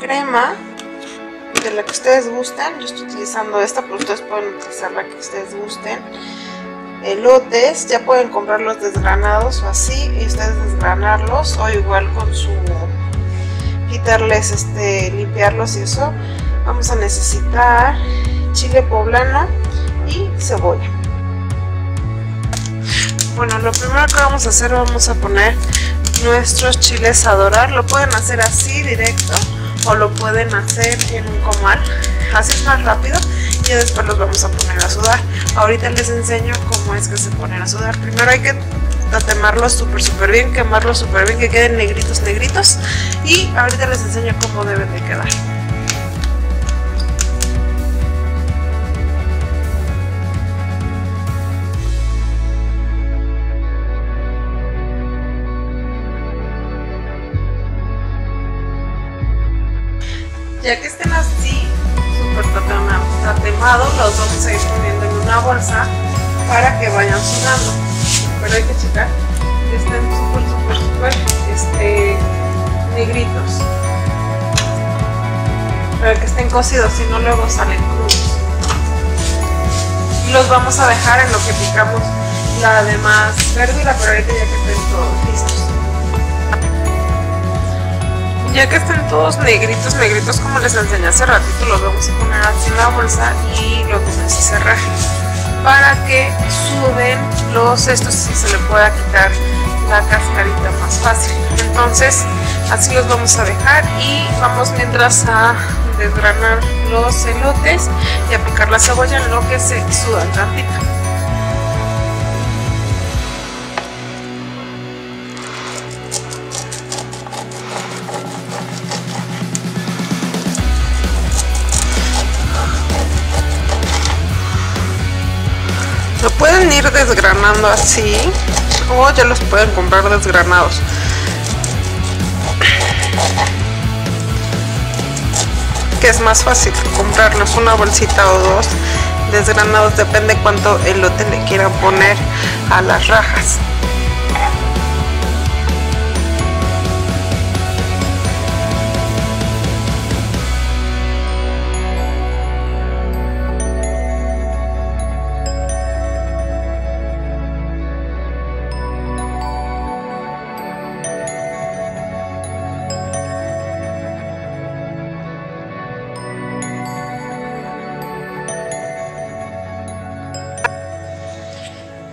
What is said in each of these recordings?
crema de la que ustedes gusten. Yo estoy utilizando esta, pero ustedes pueden utilizar la que ustedes gusten. Elotes, ya pueden comprarlos desgranados o así, y ustedes desgranarlos, o igual con su quitarles, este, limpiarlos y eso. Vamos a necesitar chile poblano y cebolla. Bueno, lo primero que vamos a hacer, vamos a poner nuestros chiles a dorar. Lo pueden hacer así directo o lo pueden hacer en un comal. Así es más rápido y después los vamos a poner a sudar. Ahorita les enseño cómo es que se ponen a sudar. Primero hay que tatemarlos súper súper bien, quemarlos súper bien, que queden negritos negritos y ahorita les enseño cómo deben de quedar. Ya que estén así, súper tatemados, los vamos a ir poniendo en una bolsa para que vayan sudando. Pero hay que checar que estén súper, súper, súper este, negritos. Para que estén cocidos, si no luego salen crudos. Y los vamos a dejar en lo que picamos la demás verdura, pero ahorita ya que estén todos listos. Ya que estén todos negritos, negritos como les enseñé hace ratito, los vamos a poner así en la bolsa y los vamos a cerrar para que suben los estos y se le pueda quitar la cascarita más fácil. Entonces así los vamos a dejar y vamos mientras a desgranar los elotes y a picar la cebolla en lo que se sudan tantito. Lo pueden ir desgranando así o ya los pueden comprar desgranados. Que es más fácil comprarlos una bolsita o dos desgranados, depende cuánto elote le quieran poner a las rajas.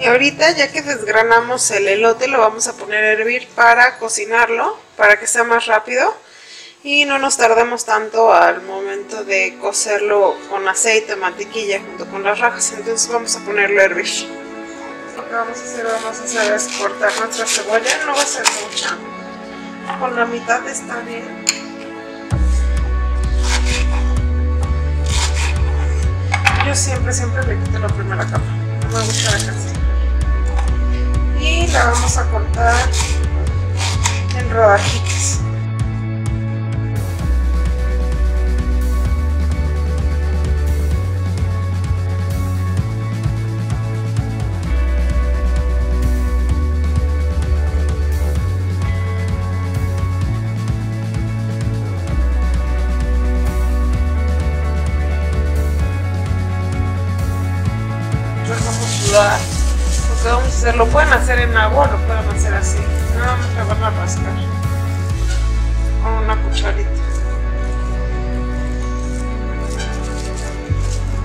Y ahorita ya que desgranamos el elote lo vamos a poner a hervir para cocinarlo, para que sea más rápido y no nos tardemos tanto al momento de cocerlo con aceite, mantequilla junto con las rajas. Entonces vamos a ponerlo a hervir. Lo que vamos a hacer, vamos a hacer es cortar nuestra cebolla, no va a ser mucha, con la mitad está bien. Yo siempre, siempre le quito la primera capa, no me gusta y la vamos a cortar en rodajitas. Lo pueden hacer en agua lo pueden hacer así. Nada más le van a rascar con una cucharita.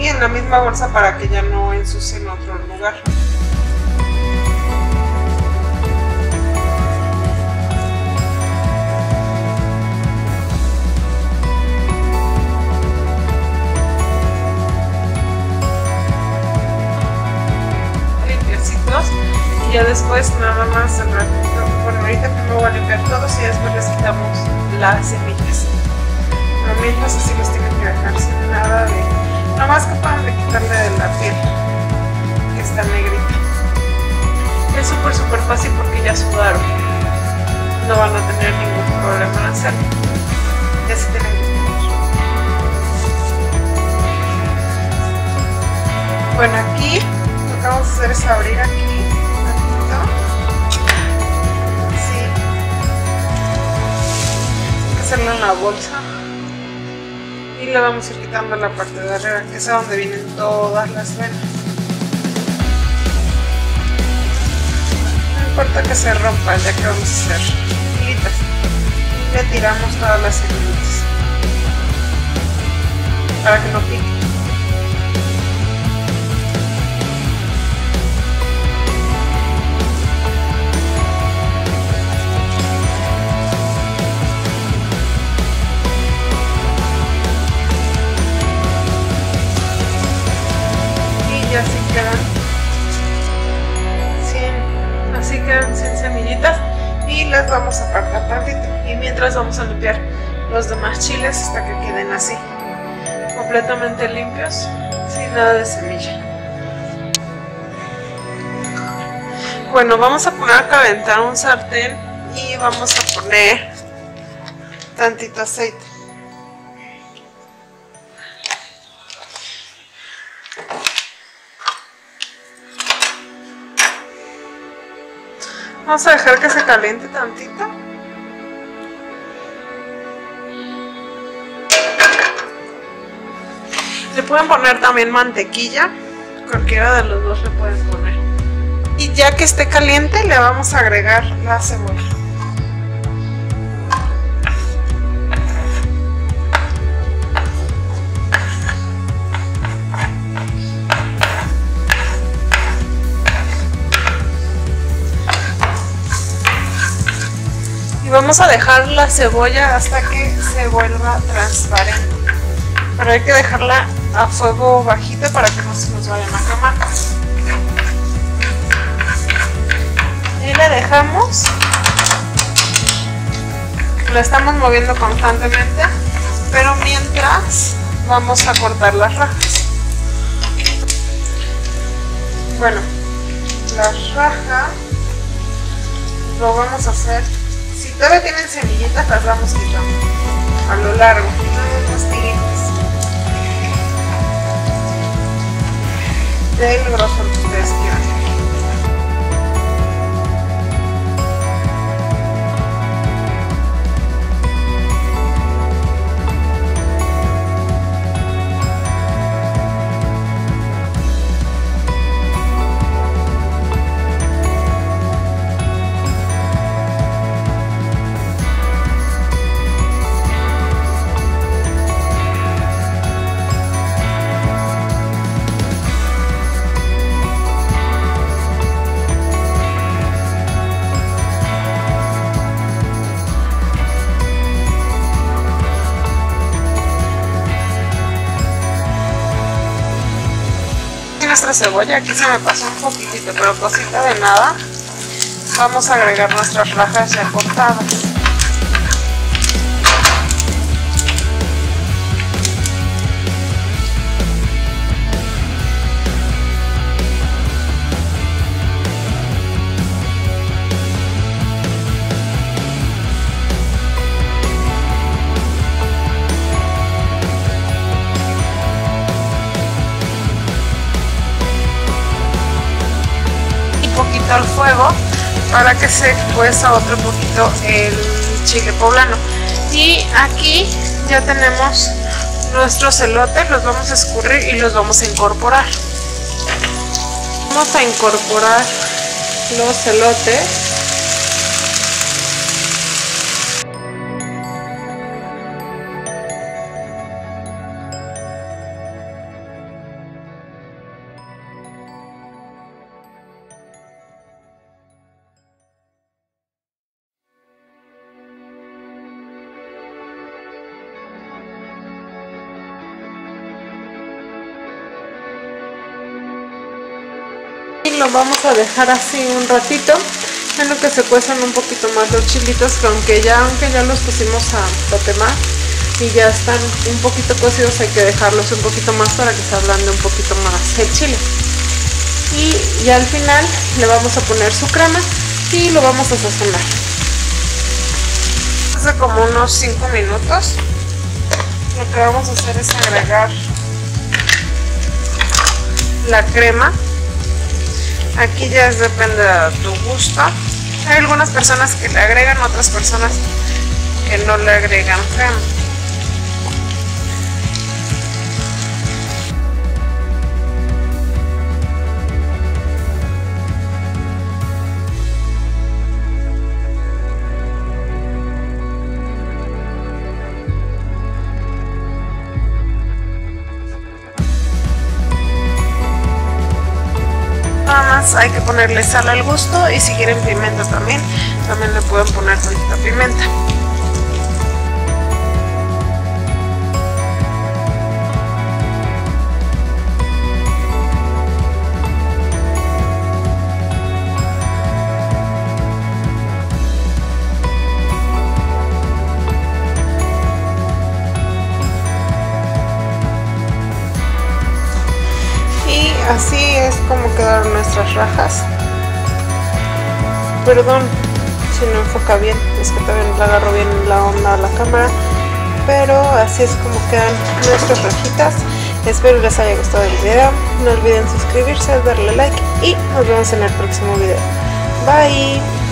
Y en la misma bolsa para que ya no ensucien otro lugar. Ya después nada más bueno ahorita primero voy a limpiar todos y después les quitamos las semillas. Pero mientras así los tienen que dejar sin nada de nada más puedan de quitarle de la piel que está negrita. Es súper súper fácil porque ya sudaron. No van a tener ningún problema en hacerlo ya se tienen que bueno aquí lo que vamos a hacer es abrir aquí hacerlo la bolsa. Y le vamos a ir quitando la parte de arriba que es a donde vienen todas las venas. No importa que se rompa ya que vamos a hacer hilitas le tiramos todas las semillitas. Para que no pique los demás chiles hasta que queden así completamente limpios sin nada de semilla bueno vamos a poner a calentar un sartén y vamos a poner tantito aceite Vamos a dejar que se caliente tantito. Le pueden poner también mantequilla, cualquiera de los dos le pueden poner. Y ya que esté caliente le vamos a agregar la cebolla. y vamos a dejar la cebolla hasta que se vuelva transparente pero hay que dejarla a fuego bajito para que no se nos vayan a quemar y le dejamos. La estamos moviendo constantemente pero mientras vamos a cortar las rajas. Bueno las rajas lo vamos a hacer. Si todavía tienen semillitas las vamos quitando a lo largo del grosor que ustedes quieran nuestra cebolla, aquí se me pasó un poquitito, pero cosita de nada. Vamos a agregar nuestras rajas ya cortadas. Para que se cueza otro poquito el chile poblano. Y aquí ya tenemos nuestros elotes los vamos a escurrir y los vamos a incorporar. Vamos a incorporar los elotes lo vamos a dejar así un ratito en lo que se cuezan un poquito más los chilitos que aunque ya aunque ya los pusimos a tatemar y ya están un poquito cocidos hay que dejarlos un poquito más para que se ablande un poquito más el chile. Y ya al final le vamos a poner su crema y lo vamos a sazonar. Hace como unos 5 minutos lo que vamos a hacer es agregar la crema Aquí ya depende de tu gusto. Hay algunas personas que le agregan, otras personas que no le agregan. Hay que ponerle sal al gusto y si quieren pimienta también, también le pueden poner tantita pimienta. Rajas. Perdón si no enfoca bien, es que también le agarro bien la onda a la cámara. Pero así es como quedan nuestras rajitas. Espero les haya gustado el video. No olviden suscribirse, darle like y nos vemos en el próximo video. Bye.